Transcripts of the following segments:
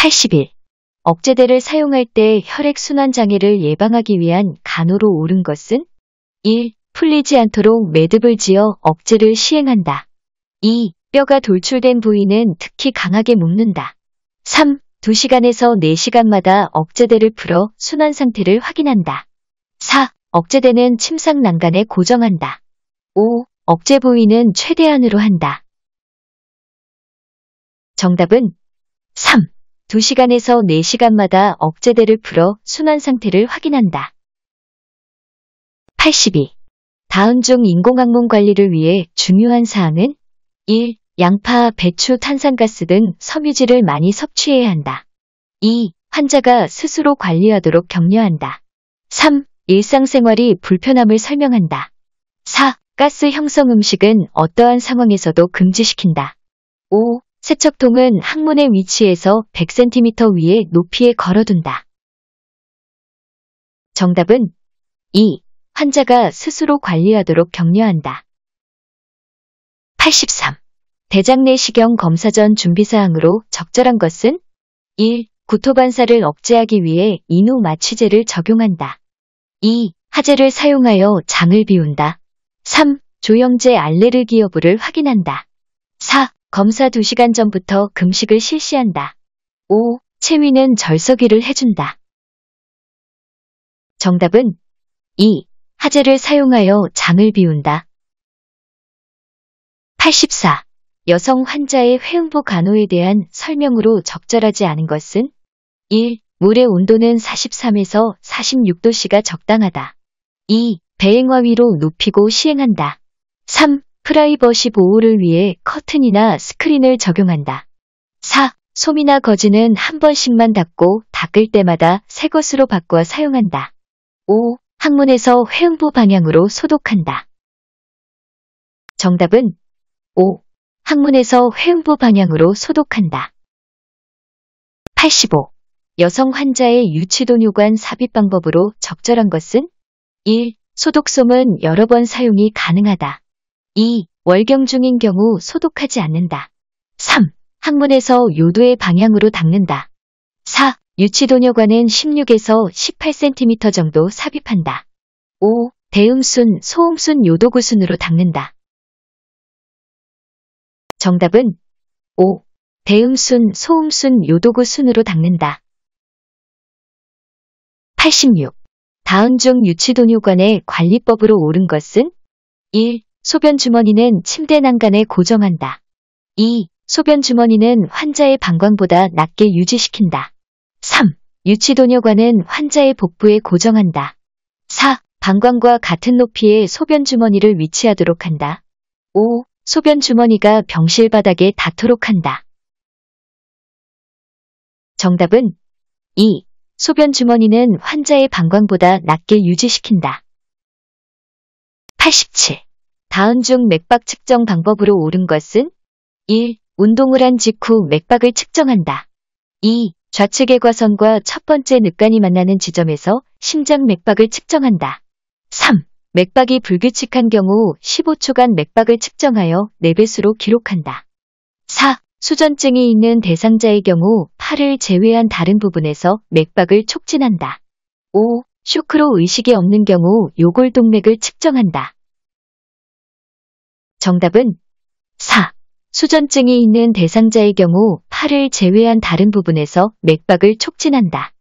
81. 억제대를 사용할 때 혈액순환 장애를 예방하기 위한 간호로 옳은 것은 1. 풀리지 않도록 매듭을 지어 억제를 시행한다. 2. 뼈가 돌출된 부위는 특히 강하게 묶는다. 3. 2시간에서 4시간마다 억제대를 풀어 순환 상태를 확인한다. 4. 억제대는 침상 난간에 고정한다. 5. 억제 부위는 최대한으로 한다. 정답은 3. 2시간에서 4시간마다 억제대를 풀어 순환 상태를 확인한다. 82. 다음 중 인공항문 관리를 위해 중요한 사항은 1. 양파, 배추, 탄산가스 등 섬유질을 많이 섭취해야 한다. 2. 환자가 스스로 관리하도록 격려한다. 3. 일상생활이 불편함을 설명한다. 4. 가스 형성 음식은 어떠한 상황에서도 금지시킨다. 5. 세척통은 항문의 위치에서 100cm 위에 높이에 걸어둔다. 정답은 2. 환자가 스스로 관리하도록 격려한다. 83. 대장 내시경 검사 전 준비사항으로 적절한 것은 1. 구토반사를 억제하기 위해 인후 마취제를 적용한다. 2. 하제를 사용하여 장을 비운다. 3. 조영제 알레르기 여부를 확인한다. 4. 검사 2시간 전부터 금식을 실시한다. 5. 체위는 절석이를 해준다. 정답은 2. 하제를 사용하여 장을 비운다. 84. 여성 환자의 회음부 간호에 대한 설명으로 적절하지 않은 것은 1. 물의 온도는 43에서 46도씨가 적당하다. 2. 배행화 위로 눕히고 시행한다. 3. 프라이버시 보호를 위해 커튼이나 스크린을 적용한다. 4. 솜이나 거즈는 한 번씩만 닦고 닦을 때마다 새 것으로 바꾸어 사용한다. 5. 항문에서 회음부 방향으로 소독한다. 정답은 5. 항문에서 회음부 방향으로 소독한다. 85. 여성 환자의 유치도뇨관 삽입 방법으로 적절한 것은 1. 소독솜은 여러 번 사용이 가능하다. 2. 월경 중인 경우 소독하지 않는다. 3. 항문에서 요도의 방향으로 닦는다. 4. 유치도뇨관은 16에서 18cm 정도 삽입한다. 5. 대음순, 소음순 요도구순으로 닦는다. 정답은 5. 대음순, 소음순, 요도구 순으로 닦는다. 86. 다음 중 유치도뇨관의 관리법으로 옳은 것은 1. 소변 주머니는 침대 난간에 고정한다. 2. 소변 주머니는 환자의 방광보다 낮게 유지시킨다. 3. 유치도뇨관은 환자의 복부에 고정한다. 4. 방광과 같은 높이의 소변 주머니를 위치하도록 한다. 5. 소변 주머니가 병실 바닥에 닿도록 한다. 정답은 2. 소변 주머니는 환자의 방광보다 낮게 유지시킨다. 87. 다음 중 맥박 측정 방법으로 옳은 것은 1. 운동을 한 직후 맥박을 측정한다. 2. 좌측의 과선과 첫 번째 늑간이 만나는 지점에서 심장 맥박을 측정한다. 3. 맥박이 불규칙한 경우 15초간 맥박을 측정하여 4배수로 기록한다. 4. 수전증이 있는 대상자의 경우 팔을 제외한 다른 부분에서 맥박을 촉진한다. 5. 쇼크로 의식이 없는 경우 요골동맥을 측정한다. 정답은 4. 수전증이 있는 대상자의 경우 팔을 제외한 다른 부분에서 맥박을 촉진한다.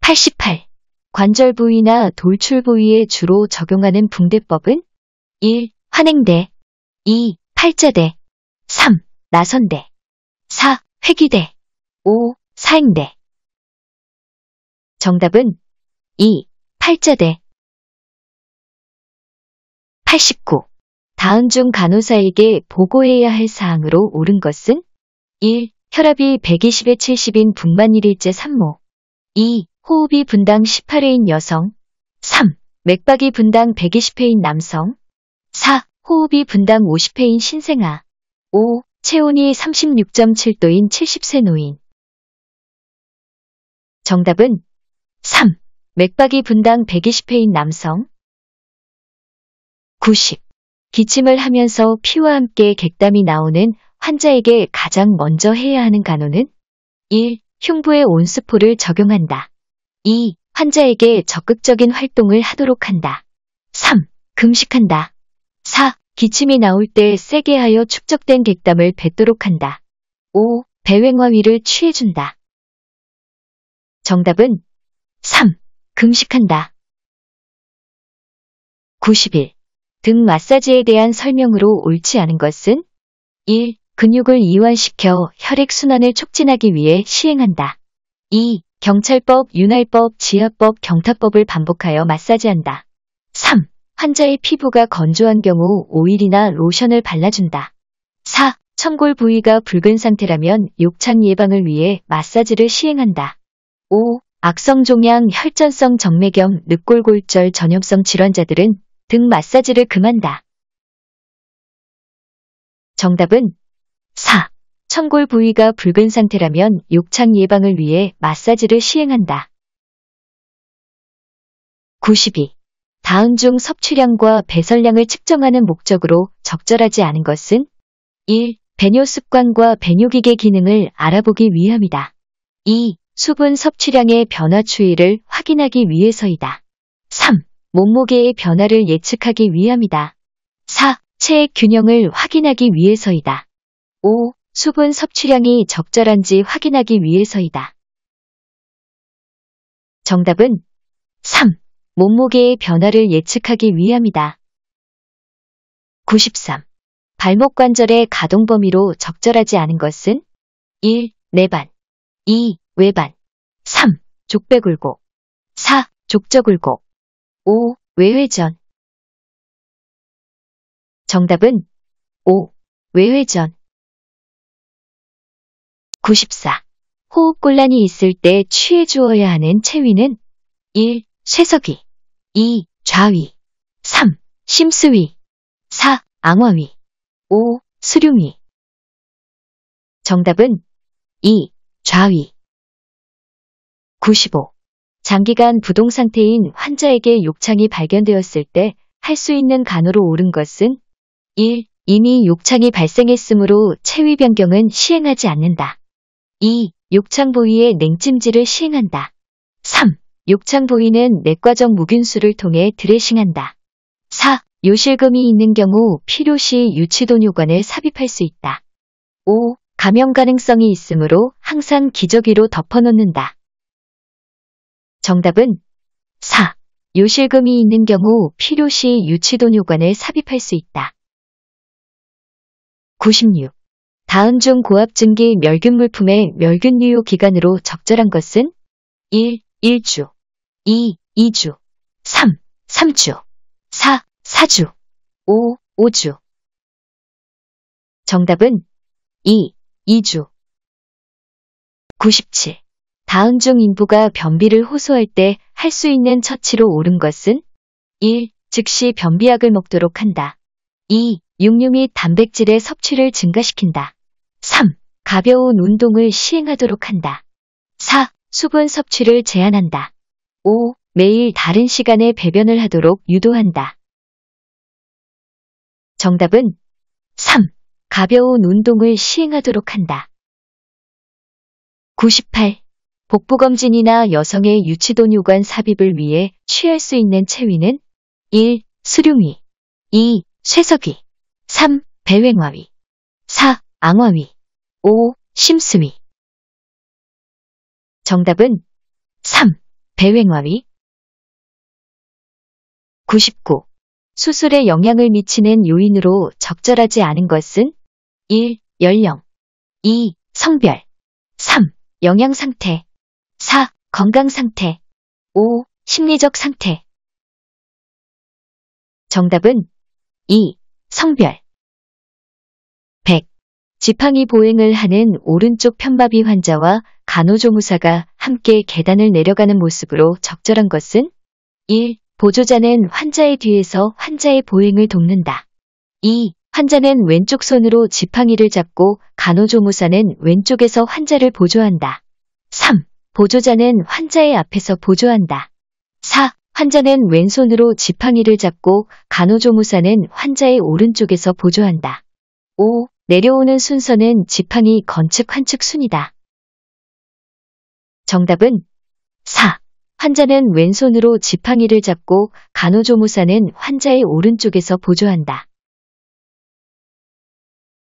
88. 관절 부위나 돌출 부위에 주로 적용하는 붕대법은 1. 환행대 2. 팔자대 3. 나선대 4. 회기대 5. 사행대 정답은 2. 팔자대 89. 다음 중 간호사에게 보고해야 할 사항으로 옳은 것은 1. 혈압이 120에 70인 분만 1일째 산모 2. 호흡이 분당 18회인 여성 3. 맥박이 분당 120회인 남성 4. 호흡이 분당 50회인 신생아 5. 체온이 36.7도인 70세 노인 정답은 3. 맥박이 분당 120회인 남성 90. 기침을 하면서 피와 함께 객담이 나오는 환자에게 가장 먼저 해야 하는 간호는 1. 흉부에 온스포를 적용한다. 2. 환자에게 적극적인 활동을 하도록 한다. 3. 금식한다. 4. 기침이 나올 때 세게 하여 축적된 객담을 뱉도록 한다. 5. 배횡화위를 취해준다. 정답은 3. 금식한다. 91. 등 마사지에 대한 설명으로 옳지 않은 것은 1. 근육을 이완시켜 혈액순환을 촉진하기 위해 시행한다. 2. 경찰법, 윤활법, 지하법, 경타법을 반복하여 마사지한다. 3. 환자의 피부가 건조한 경우 오일이나 로션을 발라준다. 4. 천골 부위가 붉은 상태라면 욕창 예방을 위해 마사지를 시행한다. 5. 악성 종양 혈전성 정맥염 늑골골절 전염성 질환자들은 등 마사지를 금한다. 정답은 4. 천골 부위가 붉은 상태라면 욕창 예방을 위해 마사지를 시행한다. 92. 다음 중 섭취량과 배설량을 측정하는 목적으로 적절하지 않은 것은 1. 배뇨 습관과 배뇨기계 기능을 알아보기 위함이다. 2. 수분 섭취량의 변화 추이를 확인하기 위해서이다. 3. 몸무게의 변화를 예측하기 위함이다. 4. 체액 균형을 확인하기 위해서이다. 5. 수분 섭취량이 적절한지 확인하기 위해서이다. 정답은 3. 몸무게의 변화를 예측하기 위함이다. 93. 발목 관절의 가동 범위로 적절하지 않은 것은 1. 내반 2. 외반 3. 족배굴곡 4. 족저굴곡 5. 외회전 정답은 5. 외회전 94. 호흡곤란이 있을 때 취해 주어야 하는 체위는 1. 쇠석위 2. 좌위 3. 심스위 4. 앙화위 5. 수룡위 정답은 2. 좌위 95. 장기간 부동 상태인 환자에게 욕창이 발견되었을 때 할 수 있는 간호로 옳은 것은 1. 이미 욕창이 발생했으므로 체위 변경은 시행하지 않는다. 2. 욕창 부위의 냉찜질을 시행한다. 3. 욕창 부위는 내과적 무균수를 통해 드레싱한다. 4. 요실금이 있는 경우 필요시 유치도뇨관을 삽입할 수 있다. 5. 감염 가능성이 있으므로 항상 기저귀로 덮어놓는다. 정답은 4. 요실금이 있는 경우 필요시 유치도뇨관을 삽입할 수 있다. 96. 다음 중 고압증기 멸균 물품의 멸균 유효 기간으로 적절한 것은 1. 1주 2. 2주 3. 3주 4. 4주 5. 5주 정답은 2. 2주 97. 다음 중 인부가 변비를 호소할 때 할 수 있는 처치로 옳은 것은 1. 즉시 변비약을 먹도록 한다. 2. 육류 및 단백질의 섭취를 증가시킨다. 3. 가벼운 운동을 시행하도록 한다. 4. 수분 섭취를 제한한다. 5. 매일 다른 시간에 배변을 하도록 유도한다. 정답은 3. 가벼운 운동을 시행하도록 한다. 98. 복부검진이나 여성의 유치도뇨관 삽입을 위해 취할 수 있는 체위는 1. 수룡위 2. 쇠석위 3. 배횡화위 4. 앙화위 5. 심스위 정답은 3. 배횡화위 99. 수술에 영향을 미치는 요인으로 적절하지 않은 것은 1. 연령 2. 성별 3. 영양 상태 4. 건강 상태 5. 심리적 상태 정답은 2. 성별 100. 지팡이 보행을 하는 오른쪽 편바비 환자와 간호조무사가 함께 계단을 내려가는 모습으로 적절한 것은 1. 보조자는 환자의 뒤에서 환자의 보행을 돕는다. 2. 환자는 왼쪽 손으로 지팡이를 잡고 간호조무사는 왼쪽에서 환자를 보조한다. 3. 보조자는 환자의 앞에서 보조한다. 4. 환자는 왼손으로 지팡이를 잡고 간호조무사는 환자의 오른쪽에서 보조한다. 5. 내려오는 순서는 지팡이 건측 환측 순이다. 정답은 4. 환자는 왼손으로 지팡이를 잡고 간호조무사는 환자의 오른쪽에서 보조한다.